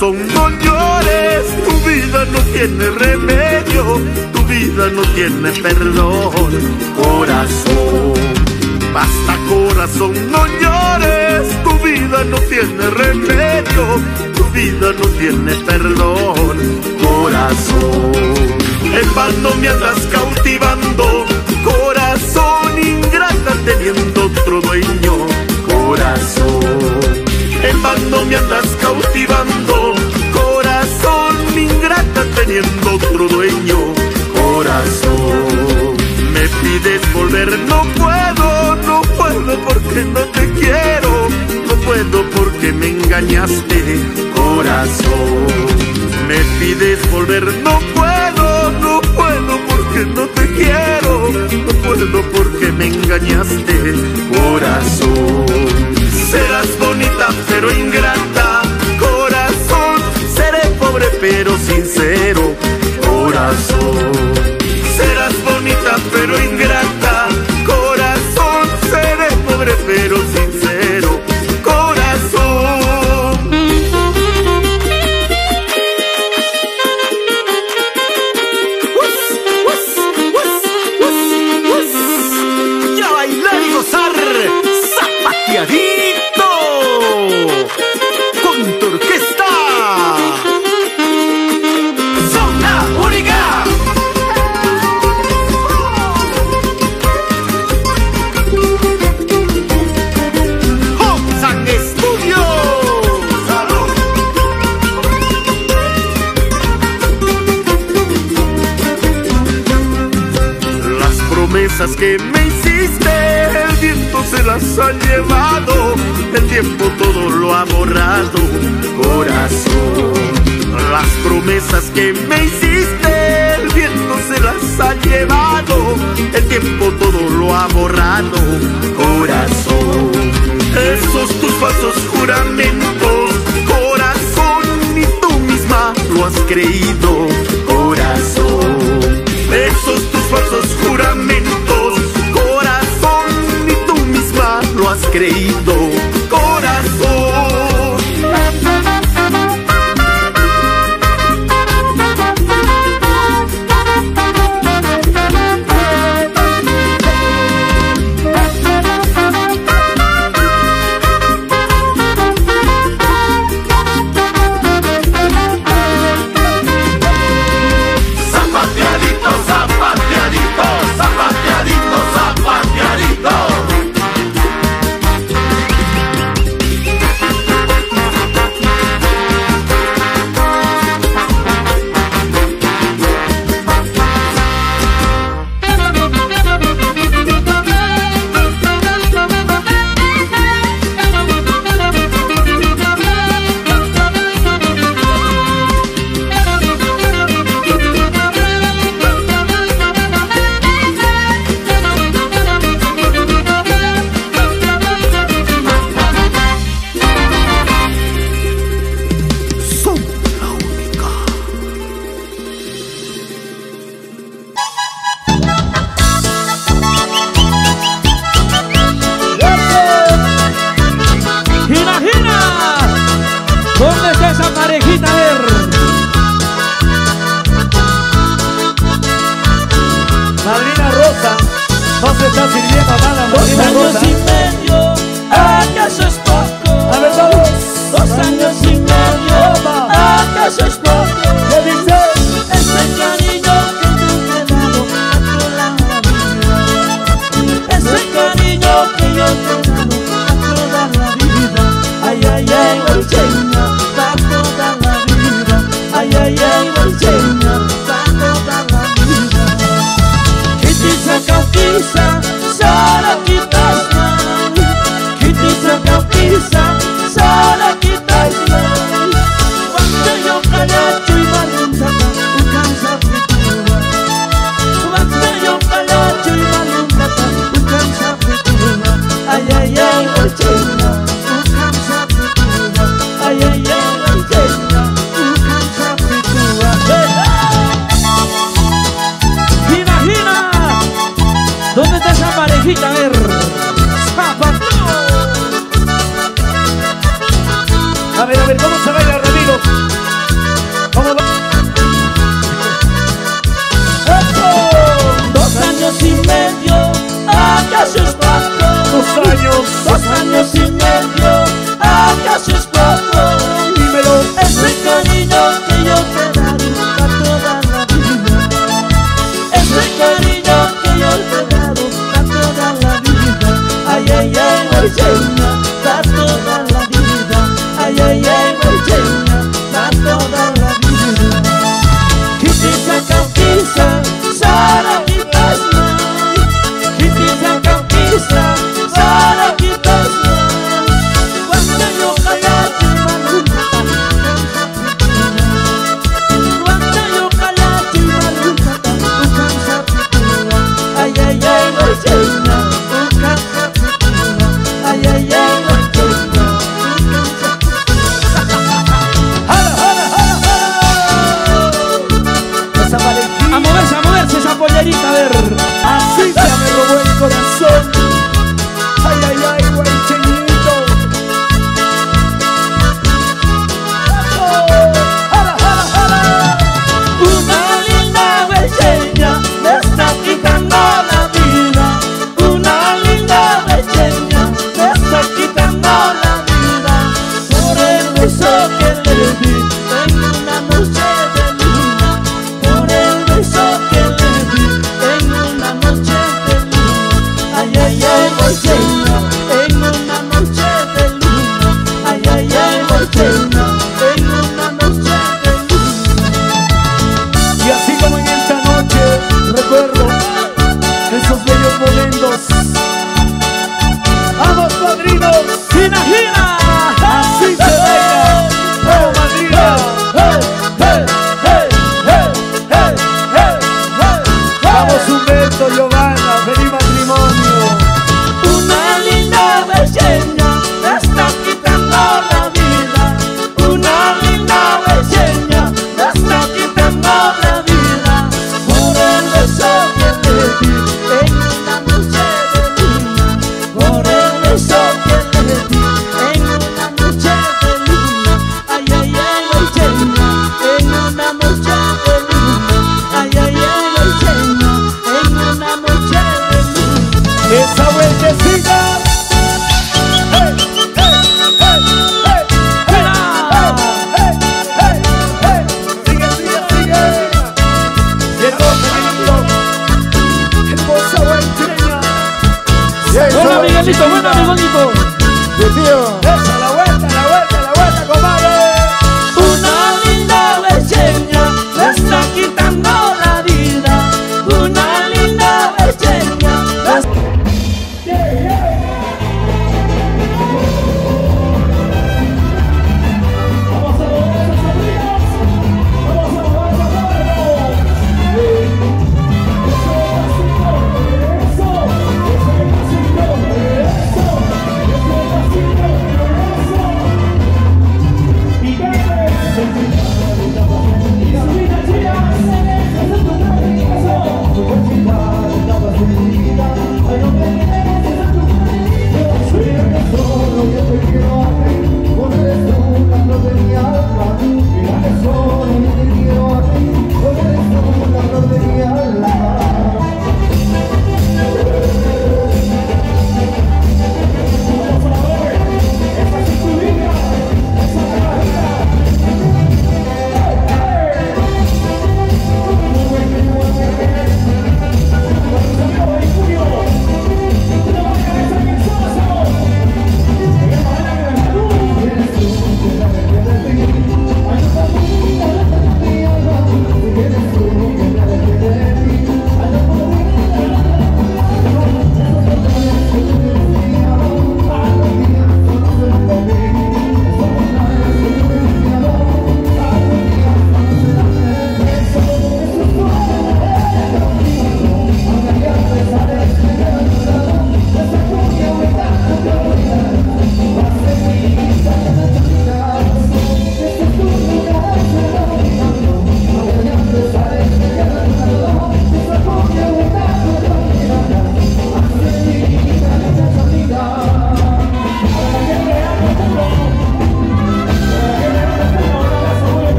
Corazón, no llores, tu vida no tiene remedio, tu vida no tiene perdón, corazón. Basta corazón, no llores, tu vida no tiene remedio, tu vida no tiene perdón, corazón. En vano me andas cautivando, corazón ingrata teniendo otro dueño, corazón. Engañaste, corazón. Me pides volver, no puedo, no puedo porque no te quiero, no puedo porque me engañaste, corazón. Serás bonita pero ingrata, corazón. Seré pobre pero sincero, corazón. Promesas que me hiciste, el viento se las ha llevado, el tiempo todo lo ha borrado, corazón. Las promesas que me hiciste, el viento se las ha llevado, el tiempo todo lo ha borrado, corazón. Esos tus falsos juramentos, se está sirviendo nada, Dos años Rosa. y medio, ¿acaso es poco? A ver. Dos años y medio, ¿acaso es poco?